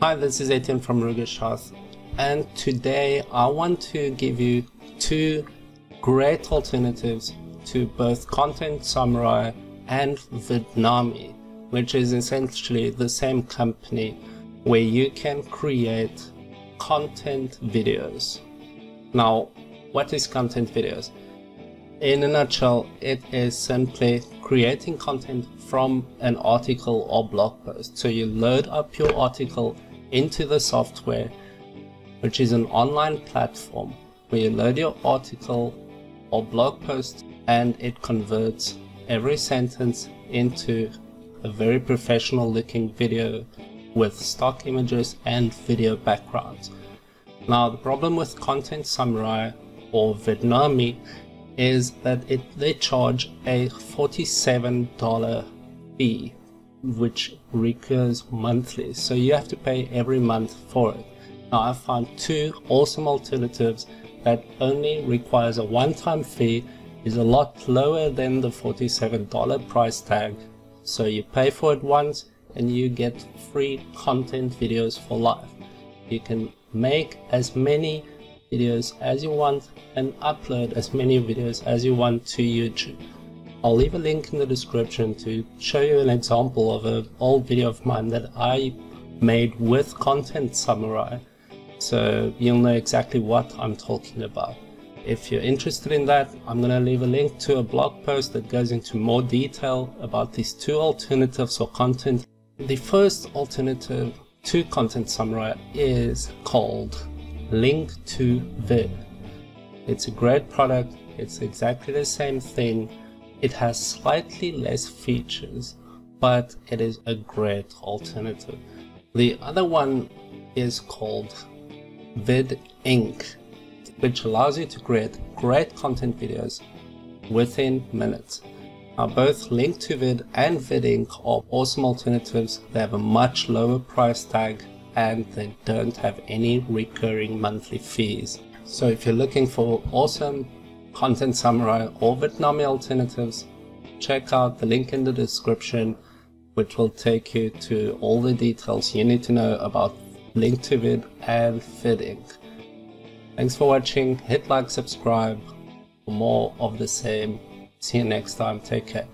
Hi, this is Etienne from Rugoshath, and today I want to give you two great alternatives to both Content Samurai and Vidnami, which is essentially the same company where you can create content videos. Now, what is content videos? In a nutshell, it is simply creating content from an article or blog post. So you load up your article into the software, which is an online platform where you load your article or blog post and it converts every sentence into a very professional looking video with stock images and video backgrounds. Now the problem with Content Samurai or Vidnami is that it they charge a $47 fee which recurs monthly. So you have to pay every month for it. Now i found two awesome alternatives that only requires a one-time fee is a lot lower than the $47 price tag. So you pay for it once and you get free content videos for life. You can make as many videos as you want and upload as many videos as you want to YouTube. I'll leave a link in the description to show you an example of an old video of mine that I made with Content Samurai so you'll know exactly what I'm talking about. If you're interested in that, I'm going to leave a link to a blog post that goes into more detail about these two alternatives for content. The first alternative to Content Samurai is called link to vid. It's a great product, it's exactly the same thing, it has slightly less features, but it is a great alternative. The other one is called VidInc, which allows you to create great content videos within minutes. Now both Link2Vid and VidInc are awesome alternatives. They have a much lower price tag and they don't have any recurring monthly fees. So if you're looking for awesome Content Samurai or Vidnami alternatives, check out the link in the description which will take you to all the details you need to know about Link2Vid and VidInc. Thanks for watching, hit like, subscribe for more of the same. See you next time, take care.